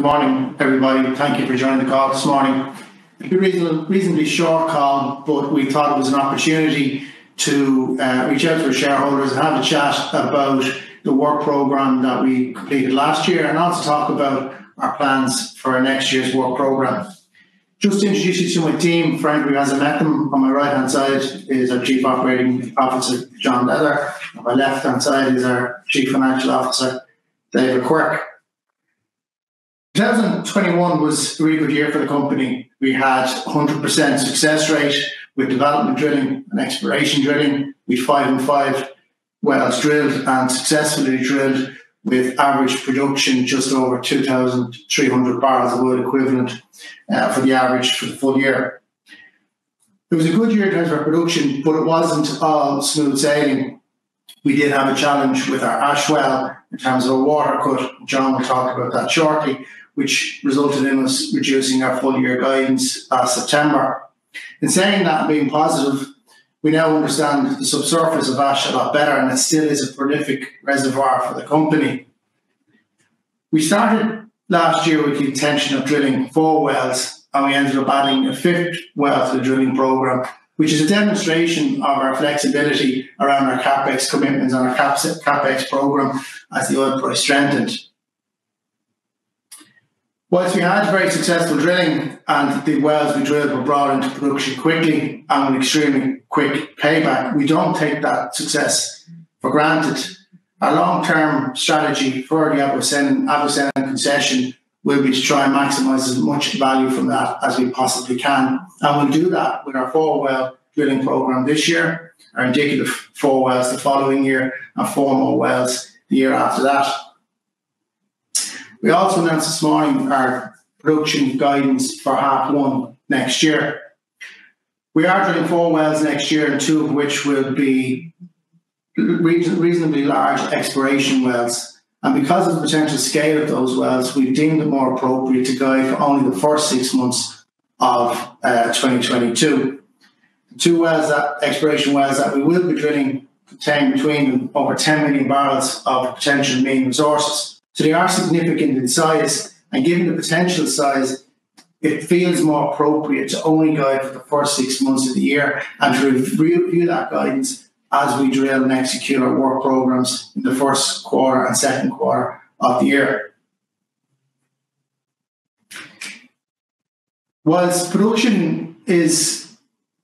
Good morning, everybody. Thank you for joining the call this morning. It's a reasonably short call, but we thought it was an opportunity to uh, reach out to our shareholders and have a chat about the work programme that we completed last year and also talk about our plans for next year's work programme. Just to introduce you to my team, anybody who hasn't met them, on my right hand side is our Chief Operating Officer, John Leather. On my left hand side is our Chief Financial Officer, David Quirk. 2021 was a really good year for the company. We had 100% success rate with development drilling and exploration drilling. We five and five wells drilled and successfully drilled with average production just over 2,300 barrels of oil equivalent uh, for the average for the full year. It was a good year in terms of our production, but it wasn't all smooth sailing. We did have a challenge with our ash well in terms of a water cut. John will talk about that shortly, which resulted in us reducing our full year guidance last September. In saying that, and being positive, we now understand the subsurface of ash a lot better, and it still is a prolific reservoir for the company. We started last year with the intention of drilling four wells, and we ended up adding a fifth well to the drilling program, which is a demonstration of our flexibility around our capex commitments and our capex program as the oil price strengthened. Whilst we had very successful drilling and the wells we drilled were brought into production quickly and with extremely quick payback, we don't take that success for granted. Our long term strategy for the Abu concession will be to try and maximise as much value from that as we possibly can. And we'll do that with our four well drilling programme this year, our indicative four wells the following year, and four more wells the year after that. We also announced this morning our production guidance for half one next year. We are drilling four wells next year, and two of which will be reasonably large exploration wells. And because of the potential scale of those wells, we've deemed it more appropriate to guide for only the first six months of uh, 2022. The two wells, that exploration wells that we will be drilling, contain between them over 10 million barrels of potential mean resources. So they are significant in size, and given the potential size, it feels more appropriate to only guide for the first six months of the year and to review that guidance as we drill and execute our work programs in the first quarter and second quarter of the year. Whilst production is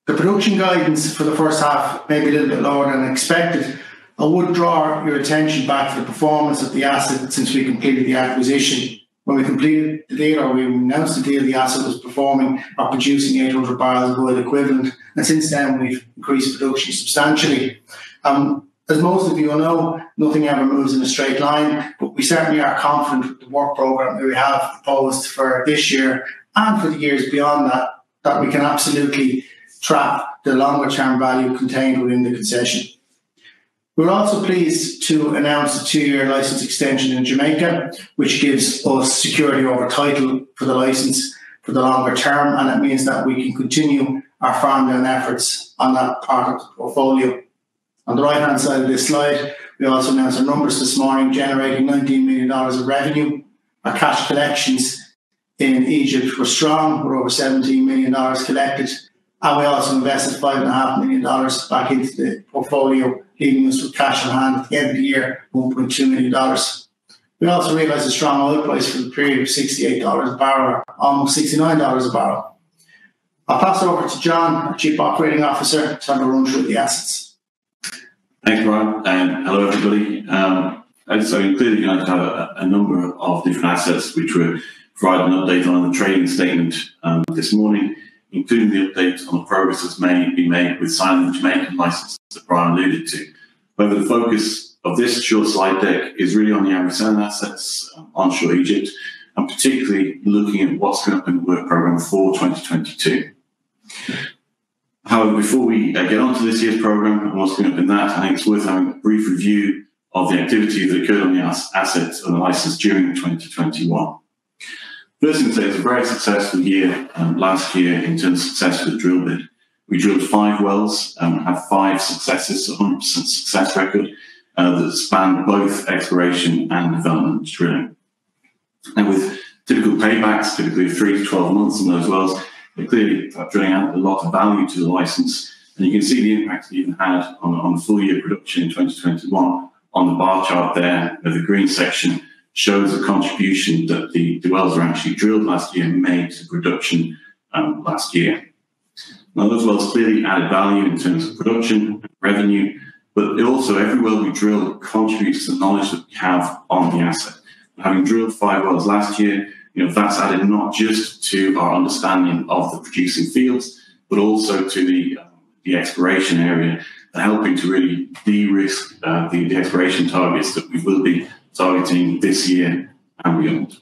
the production guidance for the first half maybe a little bit lower than expected, I would draw your attention back to the performance of the asset since we completed the acquisition. When we completed the deal or we announced the deal, the asset was performing or producing 800 barrels of oil equivalent. And since then, we've increased production substantially. Um, as most of you know, nothing ever moves in a straight line, but we certainly are confident with the work programme that we have proposed for this year and for the years beyond that, that we can absolutely trap the longer term value contained within the concession. We're also pleased to announce a two-year license extension in Jamaica, which gives us security over title for the license for the longer term, and it means that we can continue our farm down efforts on that part of the portfolio. On the right-hand side of this slide, we also announced our numbers this morning, generating $19 million of revenue. Our cash collections in Egypt were strong, we're over $17 million collected, and we also invested $5.5 million back into the portfolio leaving us with cash on hand at the end of the year, $1.2 million. We also realised a strong oil price for the period of $68 a barrel, almost $69 a barrel. I'll pass it over to John, our Chief Operating Officer, to have a run through the assets. Thanks, Brian, and hello, everybody. Um, so clearly, you have a, a, number of different assets which were provided an update on the trading statement um, this morning including the updates on the progress that's may be made with signing the Jamaican license that Brian alluded to. However, the focus of this short slide deck is really on the Amazon assets um, onshore Egypt, and particularly looking at what's going up in the work program for 2022. However, before we uh, get on to this year's program and what's going up in that, I think it's worth having a brief review of the activity that occurred on the assets and the license during 2021. First thing to say, it was a very successful year um, last year in terms of success with the drill bit. We drilled five wells, um, had five successes, 100% success record uh, that spanned both exploration and development drilling. Now, with Typical paybacks, typically three to 12 months on those wells. They're clearly drilling out a lot of value to the license. And you can see the impact it even had on, on full year production in 2021 on the bar chart there, the green section shows the contribution that the, the wells were actually drilled last year made to production um, last year. Now, those wells clearly added value in terms of production, revenue, but also every well we drill contributes to the knowledge that we have on the asset. Having drilled five wells last year, you know, that's added not just to our understanding of the producing fields, but also to the, uh, the exploration area and helping to really de-risk uh, the, the exploration targets that we will be targeting this year and beyond.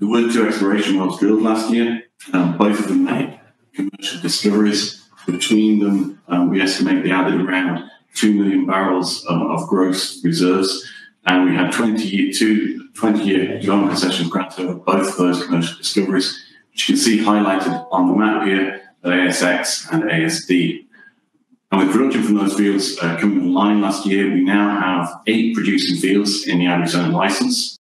There were two exploration wells drilled last year. Um, both of them made commercial discoveries. Between them, um, we estimate they added around 2 million barrels of, gross reserves. And we had 20 year, two, 20 year development concession grants over both of those commercial discoveries, which you can see highlighted on the map here at ASX and ASD. And with production from those fields uh, coming online last year, we now have eight producing fields in the Abu Sennan license.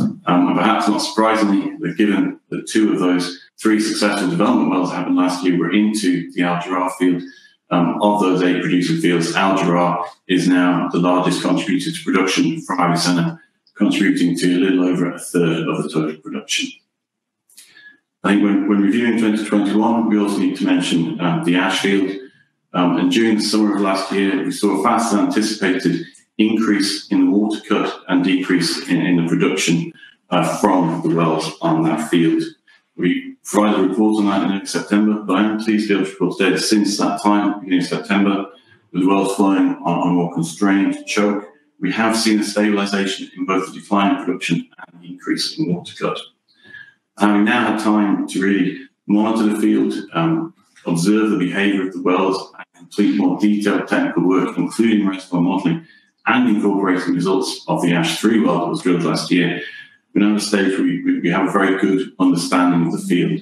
Um, and perhaps not surprisingly, given that two of those three successful development wells that happened last year were into the Al field, um, of those eight producing fields, Al is now the largest contributor to production from Abu Sennan, contributing to a little over a third of the total production. I think when, when reviewing 2021, we also need to mention um, the ash field. Um, and during the summer of last year, we saw a faster than anticipated increase in the water cut and decrease in, in the production uh, from the wells on that field. We provided a report on that in September, but I am pleased to be able to report today since that time, beginning of September, with wells flowing on, on more constrained choke, we have seen a stabilisation in both the decline in production and the increase in water cut. Having now had time to really monitor the field, um, observe the behaviour of the wells, and complete more detailed technical work, including reservoir modelling and incorporating results of the Ash 3 well that was drilled last year, we're now at a stage where we, we have a very good understanding of the field.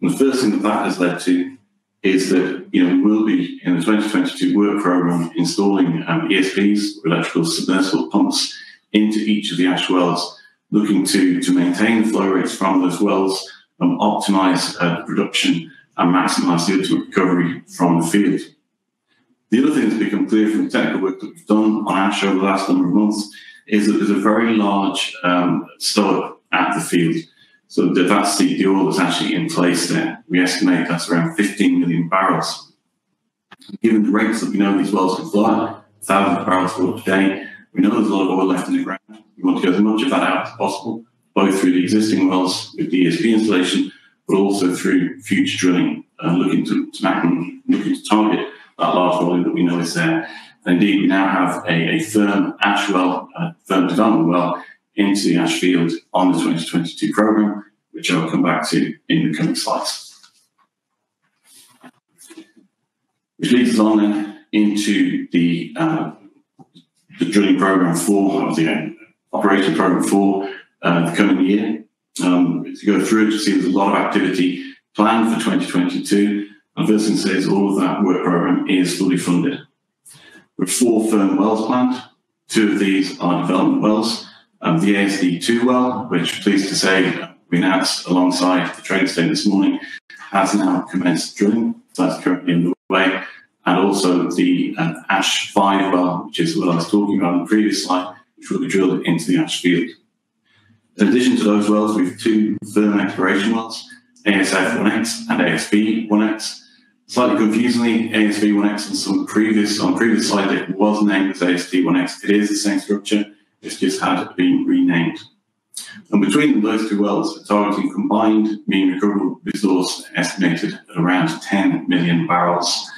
And the first thing that that has led to is that you know we will be in the 2022 work program installing um, ESPs, electrical submersible pumps, into each of the ash wells, looking to to maintain flow rates from those wells, and optimise uh, production, and maximise the ultimate recovery from the field. The other thing that's become clear from the technical work that we've done on ash over the last number of months is that there's a very large um, stock at the field. So that that's the, oil that's actually in place there. We estimate that's around 15 million barrels. Given the rates that we know these wells can fly, 1,000 barrels per day, we know there's a lot of oil left in the ground. We want to get as much of that out as possible, both through the existing wells with the ESP installation, but also through future drilling, uh, looking to, to looking to target that large volume that we know is there. Indeed, we now have a, a firm ash well, a firm development well into the ash field on the 2022 program, which I'll come back to in the coming slides. Which leads us on then into the, uh, the drilling program for, or the uh, operating program for uh, the coming year. Um, to go through to see there's a lot of activity planned for 2022. And first thing to say is all of that work program is fully funded with four firm wells planned. Two of these are development wells. Um, the ASD2 well, which pleased to say we announced alongside the train station this morning, has now commenced drilling. So that's currently underway. And also the um, Ash 5 well, which is what I was talking about on the previous slide, which will be drilled into the Ash field. In addition to those wells, we have two firm exploration wells, ASF 1X and ASB 1X, Slightly confusingly, ASV1X on some previous on previous slide it was named as ASD1X. It is the same structure, it's just had been renamed. And between those two wells, are targeting combined mean recoverable resource estimated at around 10 million barrels.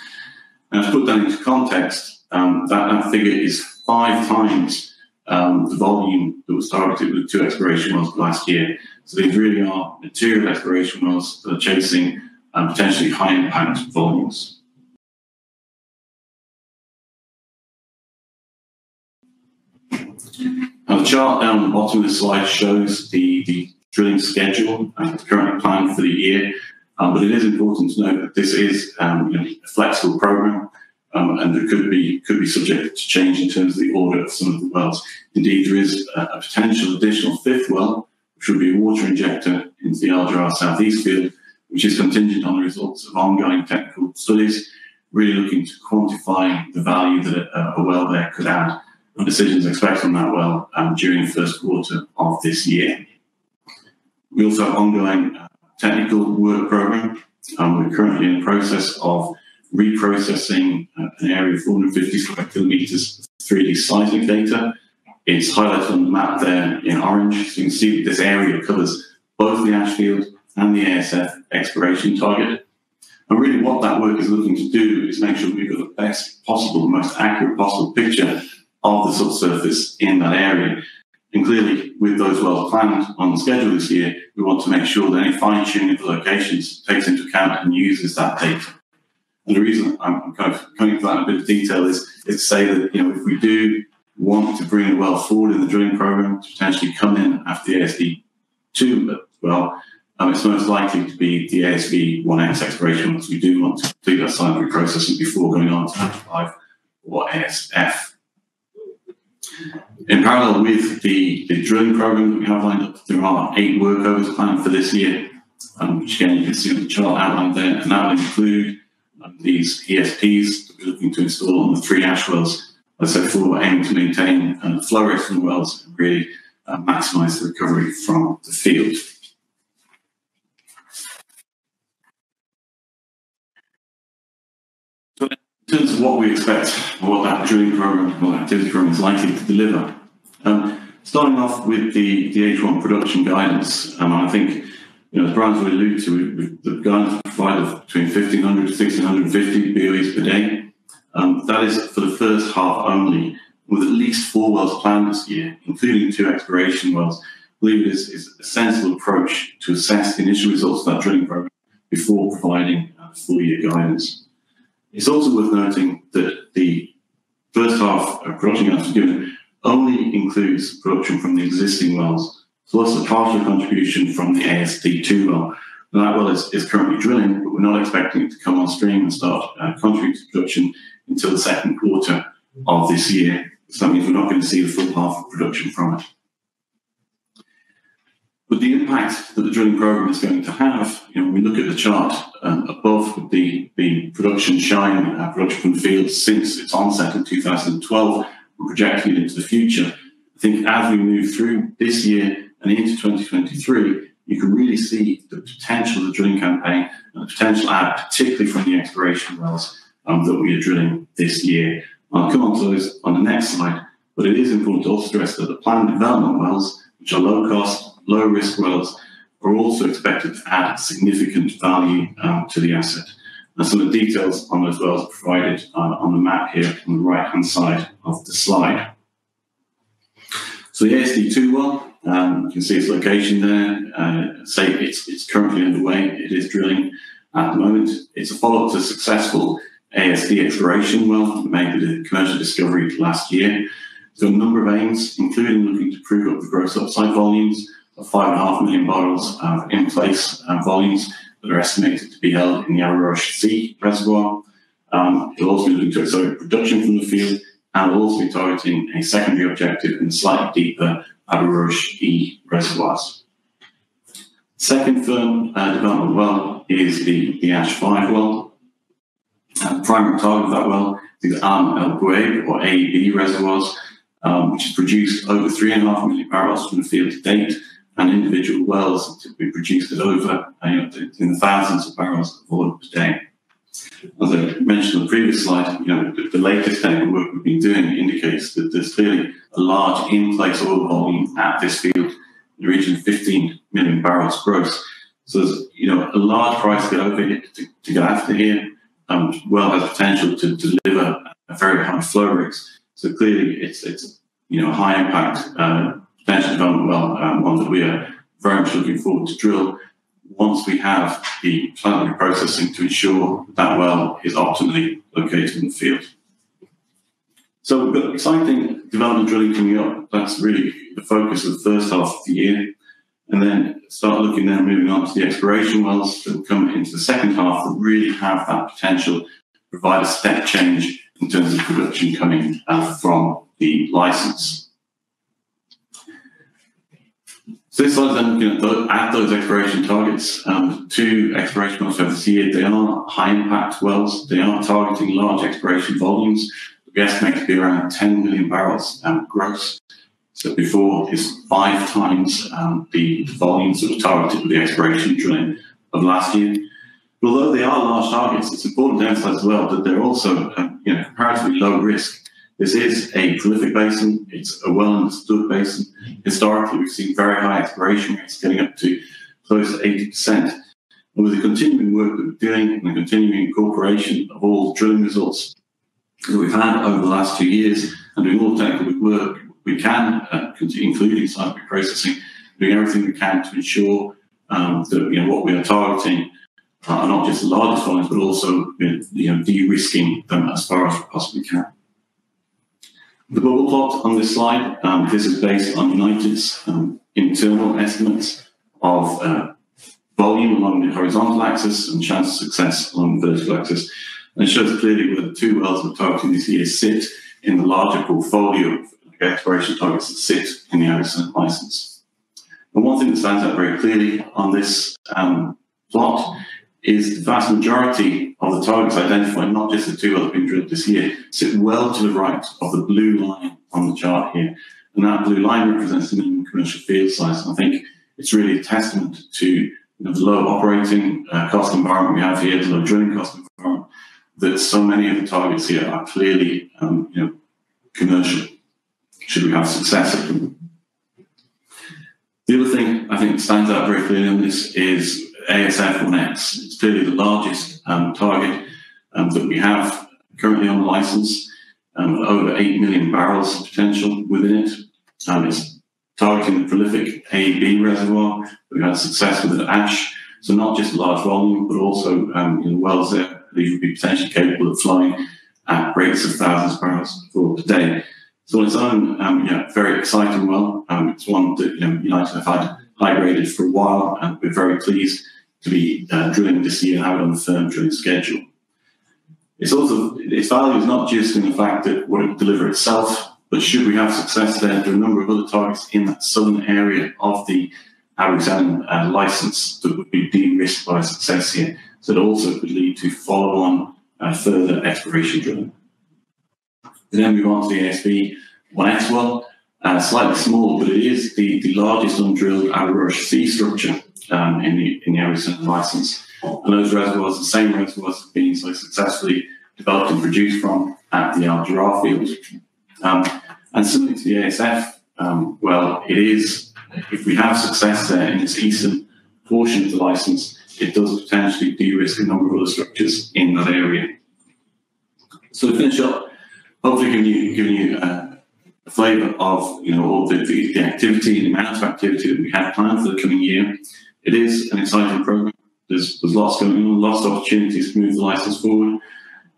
Now, to put that into context, um, that, that figure is five times um, the volume that was targeted with two exploration wells last year. So these really are material exploration wells that are chasing and potentially high impact volumes. Now, the chart down the bottom of the slide shows the, the drilling schedule and the current plan for the year. Um, but it is important to note that this is um, you know, a flexible program um, and it could be could be subject to change in terms of the order of some of the wells. Indeed, there is a, a potential additional fifth well, which would be a water injector into the El Jorar Southeast field, which is contingent on the results of ongoing technical studies, really looking to quantify the value that a, a well there could add and decisions expected on that well um, during the first quarter of this year. We also have ongoing uh, technical work program. Um, we're currently in the process of reprocessing uh, an area of 450 square kilometers 3D seismic data. It's highlighted on the map there in orange. So you can see that this area covers both the Ashfield and the ASF exploration target. And really what that work is looking to do is make sure we've got the best possible, the most accurate possible picture of the subsurface in that area. And clearly, with those wells planned on the schedule this year, we want to make sure that any fine tuning of the locations takes into account and uses that data. And the reason I'm kind of coming to that in a bit of detail is, is to say that, you know, if we do want to bring a well forward in the drilling program to potentially come in after the ASV 2 well, um, it's most likely to be the ASV 1X exploration once we do want to do that seismic processing before going on to 5 or ASF. In parallel with the, the drilling program that we have lined up, there are eight workovers planned for this year, um, which again you can see on the chart outlined there, and that will include um, these ESPs that we're looking to install on the three ash wells. As I said before, aiming to maintain uh, flow rates from the wells and really uh, maximise the recovery from the field. What we expect, what that drilling program, what activity program is likely to deliver, um, starting off with the, the H1 production guidance, um, I think, you know, as Brian's already alluded to, the guidance provided between 1,500 to 1,650 BOEs per day. Um, that is for the first half only, with at least four wells planned this year, including two exploration wells. I believe it is, is a sensible approach to assess the initial results of that drilling program before providing uh, full year guidance. It's also worth noting that the first half of production guidance given only includes production from the existing wells, plus a partial contribution from the ASD2 well. That well is, is currently drilling, but we're not expecting it to come on stream and start uh, contributing to production until the second quarter of this year. So that means we're not going to see the full half of production from it. But the impact that the drilling program is going to have, you know, when we look at the chart um, above the, the production shine, uh, production from the field since its onset in 2012, and projecting it into the future. I think as we move through this year and into 2023, you can really see the potential of the drilling campaign and the potential add, particularly from the exploration wells um, that we are drilling this year. I'll come on to those on the next slide, but it is important to also stress that the planned development wells, which are low cost, low risk wells are also expected to add significant value um, to the asset. And some of the details on those wells are provided uh, on the map here on the right hand side of the slide. So the ASD2 well, um, you can see its location there. Uh, say it's, it's currently underway. It is drilling at the moment. It's a follow-up to a successful ASD exploration well made with a commercial discovery last year. So a number of aims, including looking to prove up the gross upside volumes, of five and a half million barrels of in place uh, volumes that are estimated to be held in the Abu Roash C reservoir. Um, it'll also be looking to accelerate production from the field and will also be targeting a secondary objective in slightly deeper Abu Roash E reservoirs. Second firm uh, development well is the, the Ash 5 well. Uh, the primary target of that well is Alam El Bueib or AEB reservoirs, um, which has produced over 3.5 million barrels from the field to date and individual wells to be produced at over uh, you know, in the thousands of barrels of oil per day. As I mentioned on the previous slide, you know, the, the latest technical work we've been doing indicates that there's clearly a large in-place oil volume at this field in the region of 15 million barrels gross. So there's, you know, a large price to get over here, to, to get after here. Um, well has potential to deliver a very high flow rates. So clearly it's, it's, you know, high impact, uh, potential development well, um, one that we are very much looking forward to drill once we have the plant processing to ensure that well is optimally located in the field. So we've got exciting development drilling coming up. That's really the focus of the first half of the year. And then start looking then moving on to the exploration wells that will come into the second half that really have that potential to provide a step change in terms of production coming uh, from the license. So this slide then looking at those exploration targets. Um, two exploration wells for this year. They are high impact wells. They are targeting large exploration volumes. We estimate to be around 10 million barrels um, gross. So before is five times um, the volumes that were targeted with the exploration drilling of last year. But although they are large targets, it's important to emphasize as well that they're also uh, you know, comparatively low risk this is a prolific basin. It's a well understood basin. Historically, we've seen very high exploration rates getting up to close to 80%. And with the continuing work that we're doing and the continuing incorporation of all the drilling results that we've had over the last two years and doing all the technical work we can, uh, including seismic processing, doing everything we can to ensure um, that you know what we are targeting are not just the largest volumes, but also you know, de-risking them as far as we possibly can. The bubble plot on this slide, um, this is based on United's um, internal estimates of uh, volume along the horizontal axis and chance of success along the vertical axis. And it shows clearly where the two wells we're targeting this year sit in the larger portfolio of exploration targets that sit in the Abu Sennan license. And one thing that stands out very clearly on this um, plot is the vast majority of the targets identified, not just the two that have been drilled this year, sit well to the right of the blue line on the chart here. And that blue line represents the minimum commercial field size. And I think it's really a testament to you know, the low operating uh, cost environment we have here, the low drilling cost environment, that so many of the targets here are clearly um, you know, commercial, should we have success at them. The other thing I think stands out very clearly on this is ASF1X. It's clearly the largest um, target um, that we have currently on the license, um, over 8 million barrels of potential within it. Um, it's targeting the prolific AB reservoir. We've had success with it Ash. So not just large volume, but also um, in wells there these would be potentially capable of flowing at rates of thousands of barrels per day. So on its own, um, yeah, very exciting well. Um, it's one that you know, United have had high graded for a while, and we're very pleased to be uh, drilling this year it on a firm drilling schedule. It's also its value is not just in the fact that what it will deliver itself, but should we have success there, there are a number of other targets in that southern area of the Abu uh, license that would be de-risked by success here. So it also could lead to follow-on uh, further exploration drilling. We then move on to the ASV 1X well, uh, slightly smaller, but it is the, the largest undrilled Abu C structure um, in the in the Abu Sennan license. And those reservoirs, the same reservoirs, have been so successfully developed and produced from at the Al Jahraa field. Um, and similar to the ASF, um, well, it is, if we have success there in its eastern portion of the license, it does potentially de-risk a number of other structures in that area. So to finish up, hopefully giving you, giving you uh, a flavour of you know all the, the, the activity, the amount of activity that we have planned for the coming year it is an exciting program. There's, there's lots going on, lots of opportunities to move the license forward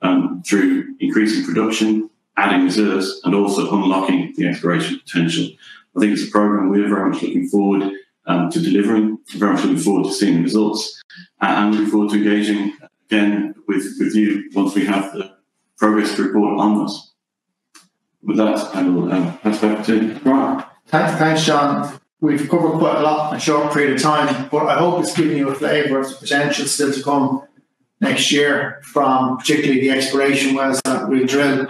um, through increasing production, adding reserves, and also unlocking the exploration potential. I think it's a program we're very much looking forward um, to delivering, very much looking forward to seeing the results, and looking forward to engaging again with, with you once we have the progress report on this. With that, I will um, pass back to Brian. Thanks, thanks, John we've covered quite a lot in a short period of time, but I hope it's giving you a flavour of the potential still to come next year from particularly the exploration wells that we drill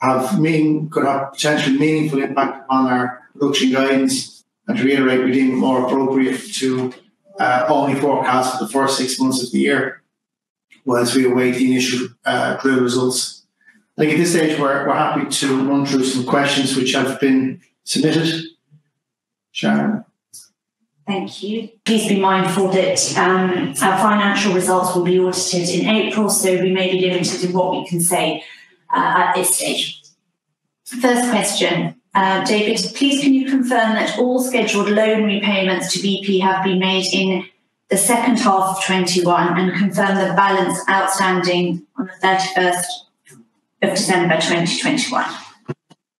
have mean could have potentially meaningful impact on our production guidance. And to reiterate, we deem it more appropriate to uh, only forecast for the first six months of the year, whilst we await the initial uh, drill results. I think at this stage we're, we're happy to run through some questions which have been submitted. Sharon. Thank you. Please be mindful that um, our financial results will be audited in April, so we may be limited in what we can say uh, at this stage. First question. Uh, David, please can you confirm that all scheduled loan repayments to BP have been made in the second half of 21 and confirm the balance outstanding on the 31st of December 2021?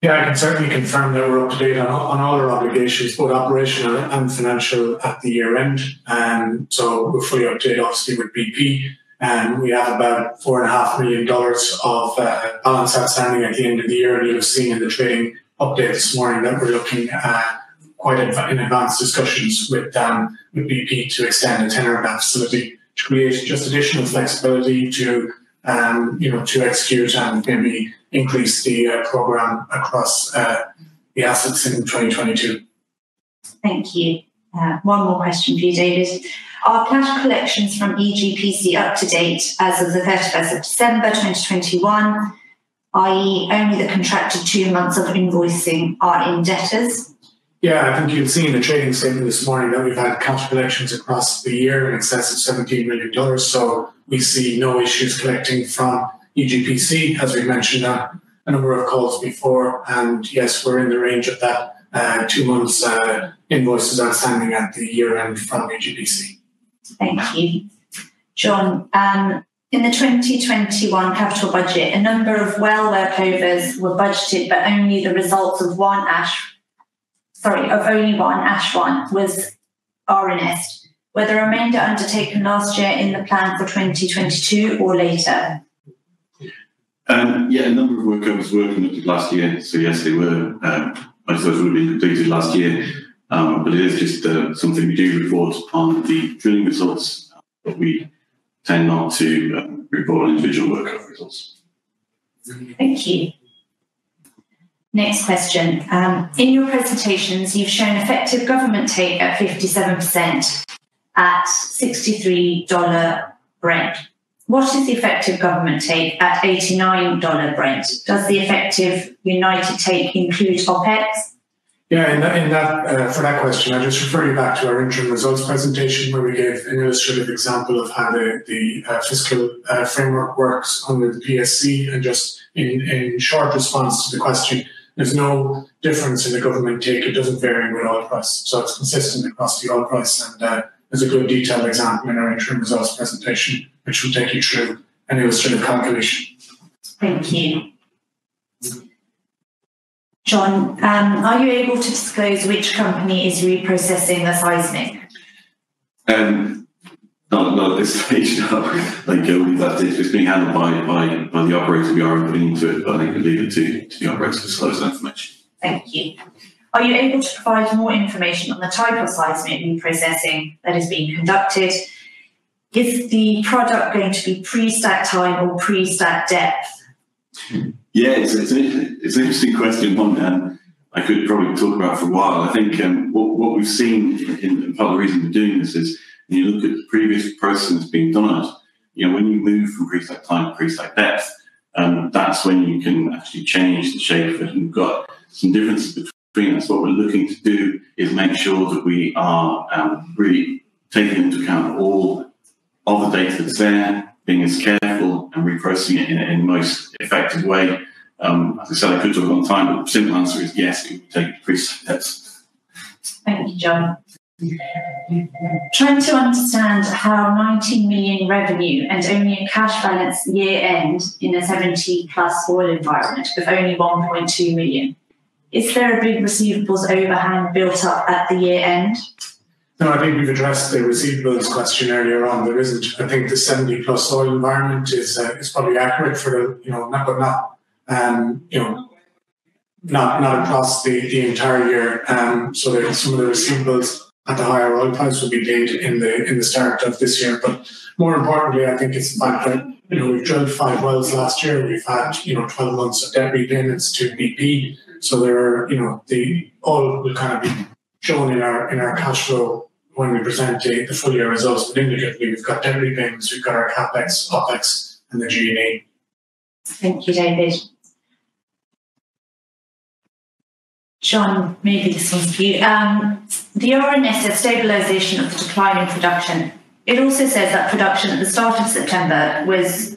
Yeah, I can certainly confirm that we're up to date on, on all our obligations, both operational and financial, at the year end. And so we're fully up to date, obviously, with BP. And we have about four and a half million dollars of uh, balance outstanding at the end of the year. And you'll have seen in the trading update this morning that we're looking at quite in advanced discussions with um, with BP to extend the tenor of that facility to create just additional flexibility to um, you know to execute and maybe increase the uh, program across uh, the assets in 2022. Thank you. Uh, one more question for you, David. Are cash collections from EGPC up to date as of the 31st of December 2021, i.e., only the contracted two months of invoicing are in debtors? Yeah, I think you've seen the trading statement this morning that we've had cash collections across the year in excess of $17 million. So we see no issues collecting from EGPC, as we mentioned a number of calls before. And yes, we're in the range of that uh, two months uh, invoices outstanding at the year end from EGPC. Thank you. John, um, in the 2021 capital budget, a number of well workovers were budgeted, but only the results of one ash, sorry, of only one ash one was RNS. Were the remainder undertaken last year in the plan for 2022 or later? Um, yeah, a number of workovers were conducted last year. So yes, they were. Um, most of those would have been completed last year. Um, but it is just uh, something we do report on the drilling results, but we tend not to um, report on individual workover results. Thank you. Next question. Um, in your presentations, you've shown effective government take at 57% at $63 Brent. What is the effective government take at $89 Brent? Does the effective United take include OPEX? Yeah, in that, in that uh, for that question, I just refer you back to our interim results presentation where we gave an illustrative example of how the, the uh, fiscal uh, framework works under the PSC. And just in, in short response to the question, there's no difference in the government take. It doesn't vary with oil price. So it's consistent across the oil price. And uh, there's a good detailed example in our interim results presentation, which will take you through an illustrative calculation. Thank you. John, um, are you able to disclose which company is reprocessing the seismic? Um, not, not at this stage, no. like uh, we've left it, it's being handled by, by, by the operator. We are putting into it, but I think we leave it to, to the operator to disclose that information. Thank you. Are you able to provide more information on the type of seismic reprocessing that is being conducted? Is the product going to be pre-stack time or pre-stack depth? Yeah, it's, it's, an, it's an interesting question, one um, I could probably talk about for a while. I think um, what, what we've seen, in, in, part of the reason we're doing this is when you look at the previous process being done on it, you know, when you move from pre-stack time to pre-stack depth, um, that's when you can actually change the shape of it. And we've got some differences between us. What we're looking to do is make sure that we are um, really taking into account all of the data that's there, being as careful and reprocessing it in, the most effective way. Um, as I said, I could talk on time, but the simple answer is yes, it would take three steps. Thank you, John. Trying to understand how 19 million revenue and only a cash balance year end in a 70 plus oil environment with only 1.2 million. Is there a big receivables overhang built up at the year end? No, I think we've addressed the receivables question earlier on. There isn't. I think the 70 plus oil environment is uh, is probably accurate for you know not but not um, you know not not across the, the entire year. Um, so some of the receivables at the higher oil price will be paid in the in the start of this year. But more importantly, I think it's the fact that you know we've drilled five wells last year. We've had you know 12 months of debt repayments to BP. So there are you know the all will kind of be shown in our in our cash flow when we present the, the full year results, but indicatively we've got debt repayments, we've got our capex, opex, and the G&A. Thank you, David. John, maybe this one's for you. Um, the RNS says stabilisation of the decline in production. It also says that production at the start of September was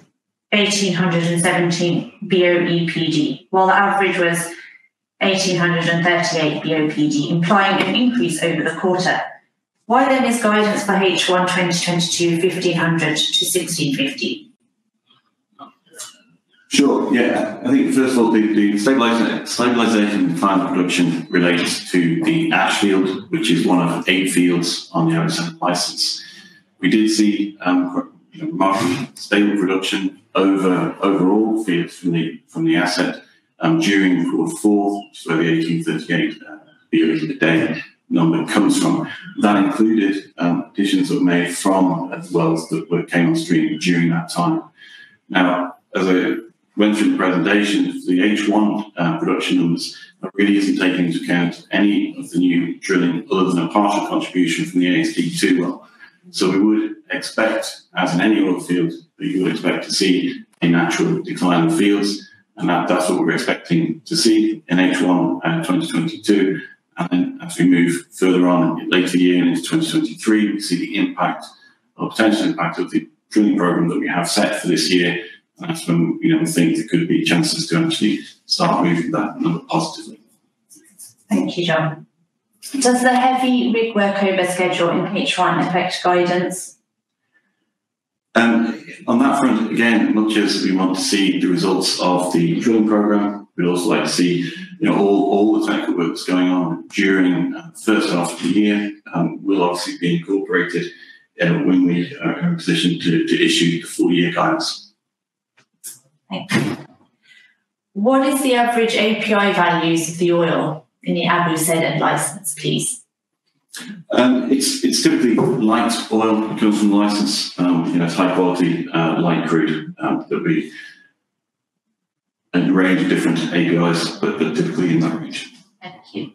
1817 BOEPD, while the average was 1838 BOPD, implying an increase over the quarter. Why then is guidance for H1 2022 1500 to 1650? Sure, yeah. I think first of all, the, the stabilisation and final production relates to the ash field, which is one of eight fields on the OSM license. We did see um, you know, remarkably stable production over overall fields from the from the asset um, during quarter four, which is where the 1838 uh, a day number comes from. That included um, additions that were made from wells that were, came on stream during that time. Now, as I went through the presentation, the H1 uh, production numbers really isn't taking into account any of the new drilling other than a partial contribution from the ASD2 well. So we would expect, as in any oil field, that you would expect to see a natural decline in fields, and that, that's what we're expecting to see in H1 uh, 2022. And then as we move further on later year into 2023, we see the impact or potential impact of the drilling program that we have set for this year. That's when you know we think there could be chances to actually start moving that number positively. Thank you, John. Does the heavy rig workover schedule in H1 affect guidance? Um, on that front, again, much as we want to see the results of the drilling program, we'd also like to see you know all, all the technical work that's going on during the first half of the year um, will obviously be incorporated uh, when we are in a position to, to issue the full year guidance. What is the average API values of the oil in the Abu Sennan license, please? Um, it's it's typically light oil. It comes from license. Um, you know, it's high quality uh, light crude um, that we a range of different APIs, but, but typically in that range. Thank you.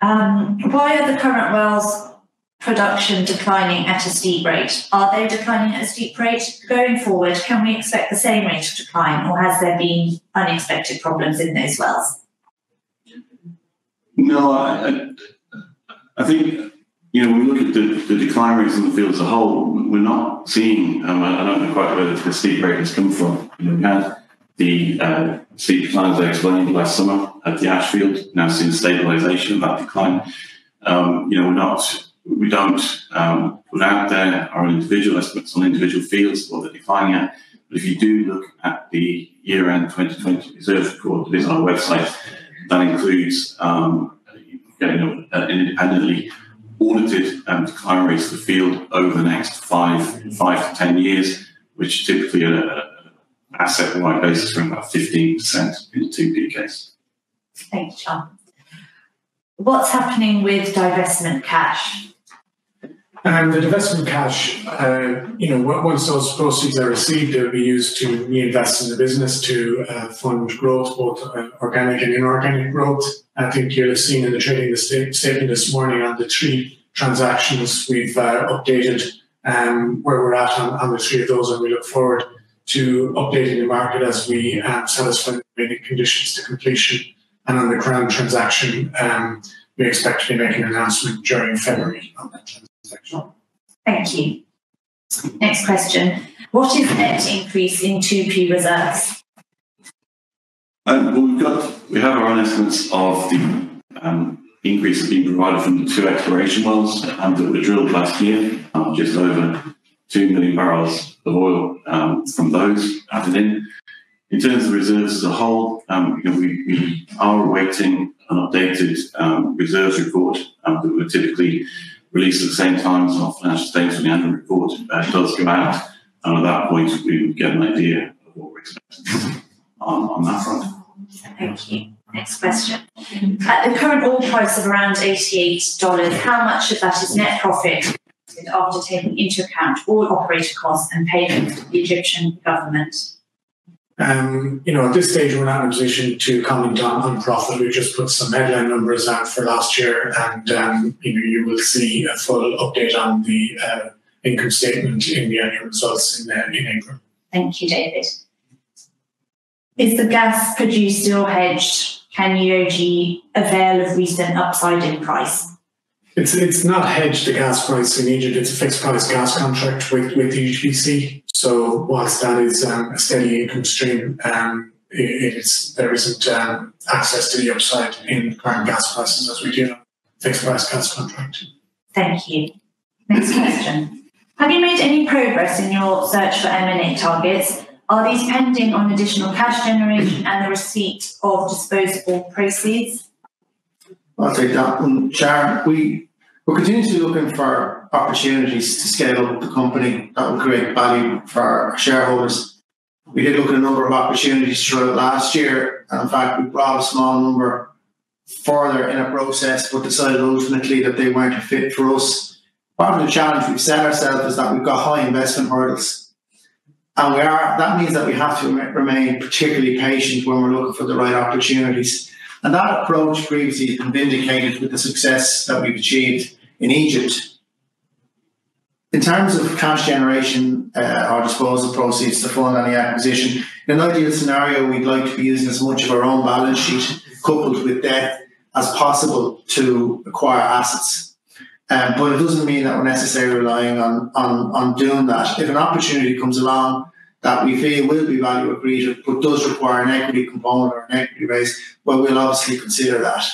Um, why are the current wells production declining at a steep rate? Are they declining at a steep rate going forward? Can we expect the same rate of decline, or has there been unexpected problems in those wells? No, I, I think you know when we look at the, the decline rates in the field as a whole, we're not seeing. Um, I don't know quite where the steep rate has come from. You know, we had the uh, steep decline, as I explained last summer at the ash field. Now seeing stabilisation of that decline. Um, you know, we're not. We don't um, put out there our individual estimates on individual fields or the decline yet. But if you do look at the year-end 2020 reserves report that is on our website, that includes um, getting an independently audited um, decline rates of the field over the next five five to ten years, which typically at an asset-wide basis from about 15% in the 2P case. Thank you, John. What's happening with divestment cash? And the divestment cash, uh, you know, once those proceeds are received, they'll be used to reinvest in the business to uh, fund growth, both uh, organic and inorganic growth. I think you'll have seen in the trading statement this morning on the three transactions we've uh, updated um, where we're at on, on, the three of those, and we look forward to updating the market as we um, satisfy the remaining conditions to completion. And on the Crown transaction, um, we expect to be making an announcement during February on that transaction. Thank you. Next question. What is net increase in 2P reserves? Um, well, we've got, we have our own estimates of the um, increase being provided from the two exploration wells um, that were drilled last year, um, just over 2 million barrels of oil um, from those added in. In terms of reserves as a whole, um, you know, we, we, are awaiting an updated um, reserves report that would typically released at the same time as our financial statements and the annual report uh, does come out. And at that point, we would get an idea of what we're expecting on, on that front. Thank you. Next question. At the current oil price of around $88, how much of that is net profit after taking into account all operator costs and payments to the Egyptian government? Um, you know, at this stage, we're not in a position to comment on, profit. We just put some headline numbers out for last year, and um, you know, you will see a full update on the uh, income statement in the annual results in, uh, in April. Thank you, David. Is the gas produced or hedged? Can UOG avail of recent upside in price? It's it's not hedged the gas price in Egypt. It's a fixed price gas contract with with the EGPC. So whilst that is um, a steady income stream, um, it, it's there isn't um, access to the upside in current gas prices as we do fixed price gas contract. Thank you. Next question: Have you made any progress in your search for M and A targets? Are these pending on additional cash generation and the receipt of disposable proceeds? I'll take that one, Sharon. We, we're continuously looking for opportunities to scale up the company that will create value for our shareholders. We did look at a number of opportunities throughout last year, and in fact, we brought a small number further in a process, but decided ultimately that they weren't a fit for us. Part of the challenge we've set ourselves is that we've got high investment hurdles. And we are, that means that we have to remain particularly patient when we're looking for the right opportunities. And that approach previously has been vindicated with the success that we've achieved in Egypt. In terms of cash generation uh, or disposal proceeds to fund any acquisition, in an ideal scenario, we'd like to be using as much of our own balance sheet coupled with debt as possible to acquire assets. Um, but it doesn't mean that we're necessarily relying on, on, on doing that. If an opportunity comes along that we feel will be value accretive but does require an equity component or an equity raise, well, we'll obviously consider that.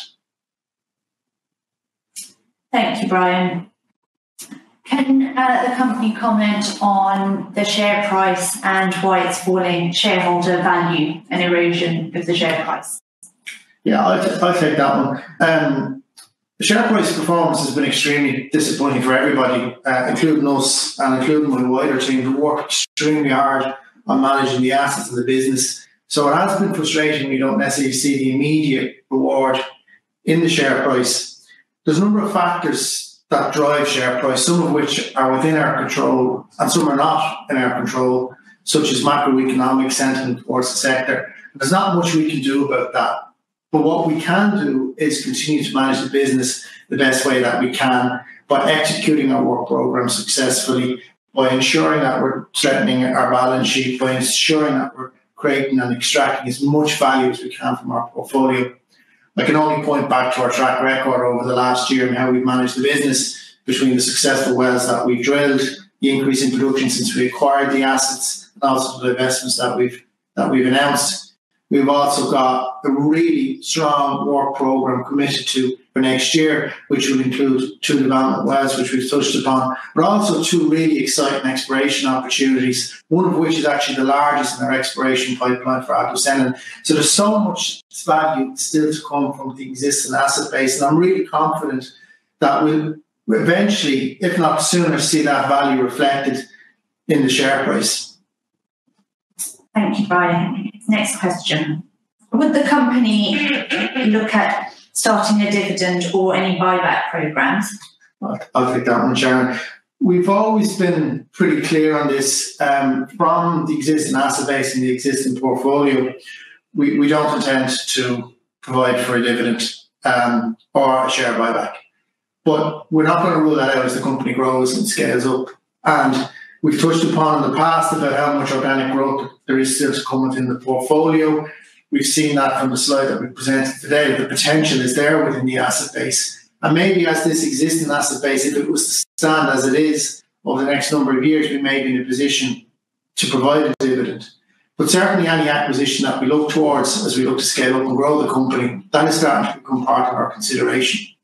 Thank you, Brian. Can uh, the company comment on the share price and why it's falling, shareholder value and erosion of the share price? Yeah, I'll, I'll take that one. Um, the share price performance has been extremely disappointing for everybody, uh, including us and including my wider team who work extremely hard on managing the assets of the business. So it has been frustrating. We don't necessarily see the immediate reward in the share price. There's a number of factors that drive share price, some of which are within our control and some are not in our control, such as macroeconomic sentiment towards the sector. There's not much we can do about that. But what we can do is continue to manage the business the best way that we can by executing our work program successfully, by ensuring that we're strengthening our balance sheet, by ensuring that we're creating and extracting as much value as we can from our portfolio. I can only point back to our track record over the last year and how we've managed the business between the successful wells that we've drilled, the increase in production since we acquired the assets, and also the investments that we've that we've announced. We've also got a really strong work program committed to for next year, which will include two development wells, which we've touched upon, but also two really exciting exploration opportunities, one of which is actually the largest in our exploration pipeline for Abu Sennan. So there's so much value still to come from the existing asset base, and I'm really confident that we'll eventually, if not sooner, see that value reflected in the share price. Thank you, Brian. Next question. Would the company look at starting a dividend or any buyback programs? I'll take that one, Sharon. We've always been pretty clear on this um, from the existing asset base and the existing portfolio. We, we don't intend to provide for a dividend um, or a share buyback. But we're not going to rule that out as the company grows and scales up. And We've touched upon in the past about how much organic growth there is still to come within the portfolio. We've seen that from the slide that we presented today. The potential is there within the asset base. And maybe as this existing asset base, if it was to stand as it is over the next number of years, we may be in a position to provide a dividend. But certainly any acquisition that we look towards as we look to scale up and grow the company, that is starting to become part of our consideration.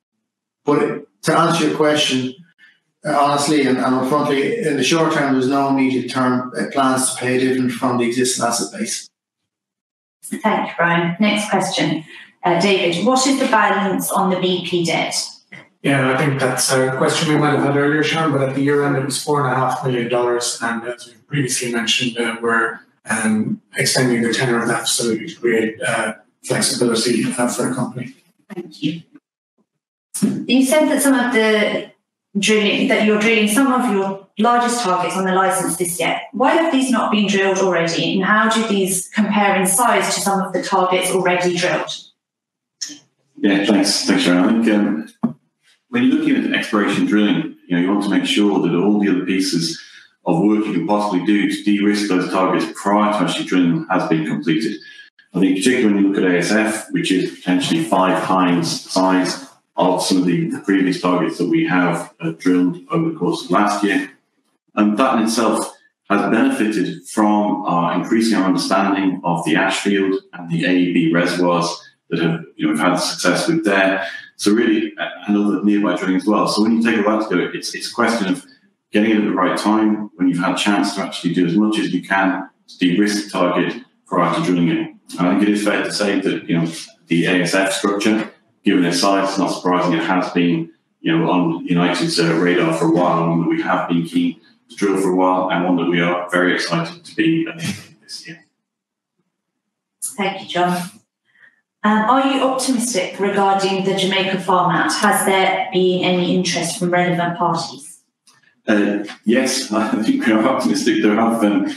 But to answer your question, honestly and, and upfrontly, in the short term, there's no immediate term uh, plans to pay a dividend from the existing asset base. Thank you, Brian. Next question. Uh, David, what is the balance on the BP debt? Yeah, I think that's a question we might have had earlier, Sharon, but at the year end it was four and a half million dollars. And as we previously mentioned, uh, we're um, extending the tenor of that facility to create uh, flexibility uh, for the company. Thank you. You said that some of the drilling that you're drilling some of your largest targets on the license this year. Why have these not been drilled already, and how do these compare in size to some of the targets already drilled? Yeah, thanks, thanks, Sharon. I think um, when you're looking at exploration drilling, you know you want to make sure that all the other pieces of work you can possibly do to de-risk those targets prior to actually drilling has been completed. I think particularly when you look at ASF, which is potentially five times size of some of the, the previous targets that we have uh, drilled over the course of last year. And that in itself has benefited from our increasing our understanding of the ASH field and the AEB reservoirs that have, you know, had success with there. So really, and other nearby drilling as well. So when you take a all that together, it's, it's a question of getting it at the right time when you've had a chance to actually do as much as you can to de-risk the target prior to drilling it. And I think it is fair to say that, you know, the ASF structure given its size, it's not surprising it has been, you know, on United's uh, radar for a while, one that we have been keen to drill for a while, and one that we are very excited to be uh, this year. Thank you, John. Um, are you optimistic regarding the Jamaica farm-out? Has there been any interest from relevant parties? Uh, yes, I think we are optimistic. There have been,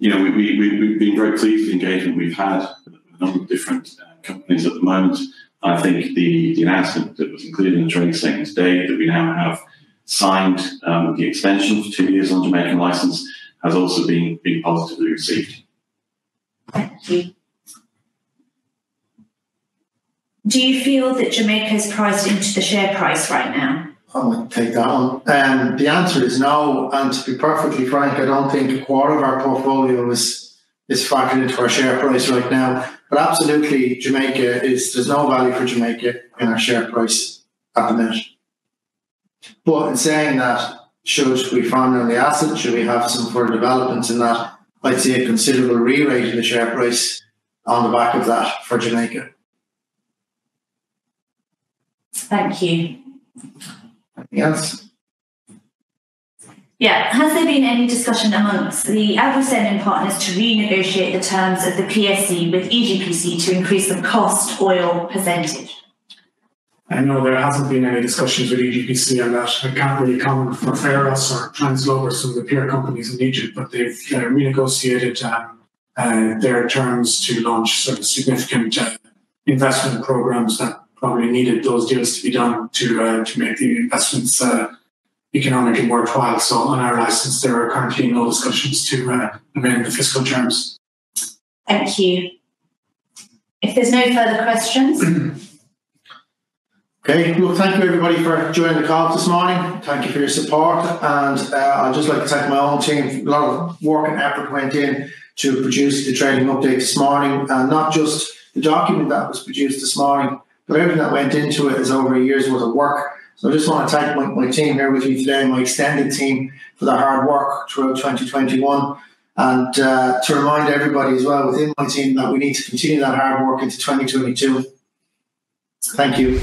you know, we, we, we've been very pleased with the engagement we've had with a number of different uh, companies at the moment. I think the, the announcement that was included in the trading statement today that we now have signed um, the extension for two years on Jamaican license has also been, been positively received. Thank you. Do you feel that Jamaica is priced into the share price right now? I might take that one. Um, the answer is no. And to be perfectly frank, I don't think a quarter of our portfolio is is factored into our share price right now. But absolutely, Jamaica is there's no value for Jamaica in our share price at the minute. But in saying that, should we farm down the asset, should we have some further developments in that, I'd see a considerable re-rate in the share price on the back of that for Jamaica. Thank you. Anything else? Yeah, has there been any discussion amongst the agri partners to renegotiate the terms of the PSC with EGPC to increase the cost oil percentage? I know there hasn't been any discussions with EGPC on that. I can't really comment for Pharos or TransGlobe or some of the peer companies in Egypt, but they've uh, renegotiated um, uh, their terms to launch sort of significant uh, investment programs that probably needed those deals to be done to uh, to make the investments uh, economically worthwhile. So on our license, there are currently no discussions to uh, amend the fiscal terms. Thank you. If there's no further questions. Okay, well, thank you everybody for joining the call this morning. Thank you for your support, and uh, I'd just like to thank my own team. A lot of work and effort went in to produce the trading update this morning, and not just the document that was produced this morning, but everything that went into it is over a year's worth of work. So I just want to thank my, my team here with me today, my extended team, for their hard work throughout 2021. And uh, to remind everybody as well within my team that we need to continue that hard work into 2022. Thank you.